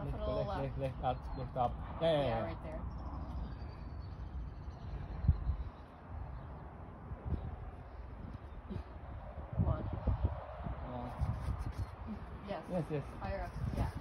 up. Lift, lift up, lift up. Yeah, yeah, yeah, yeah. right there. Come on. Yes. Yes, yes. Higher up. Yeah.